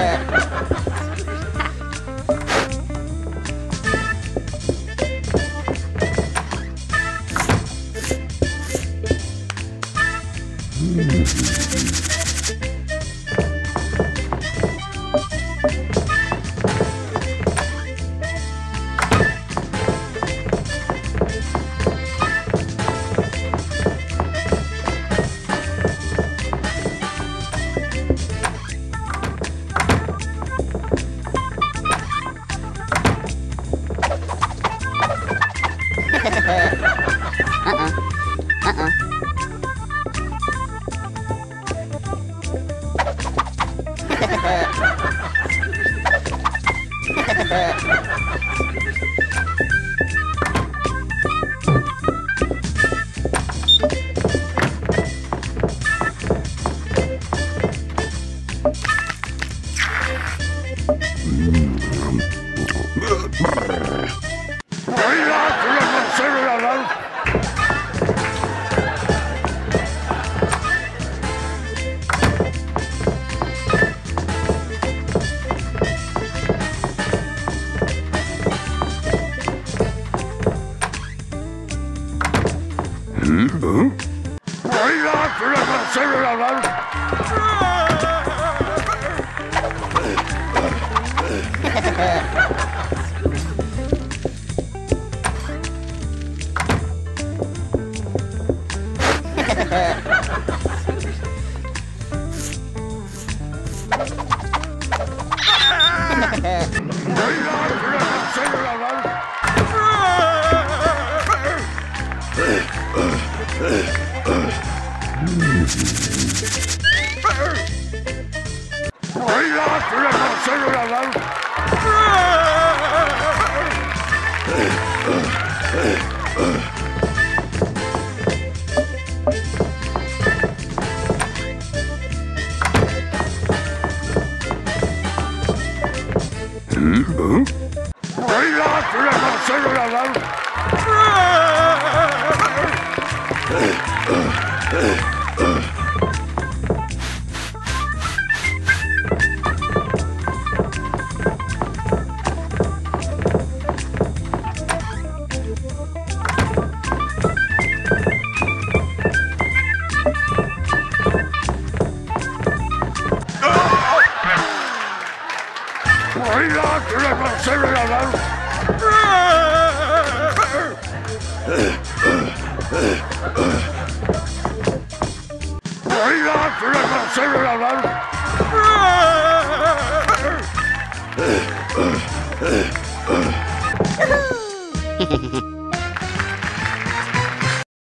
back. Uh-uh. Huh? Rủi lo chủ là một số là lắm Rủi lo chủ là một số là lắm Ugh.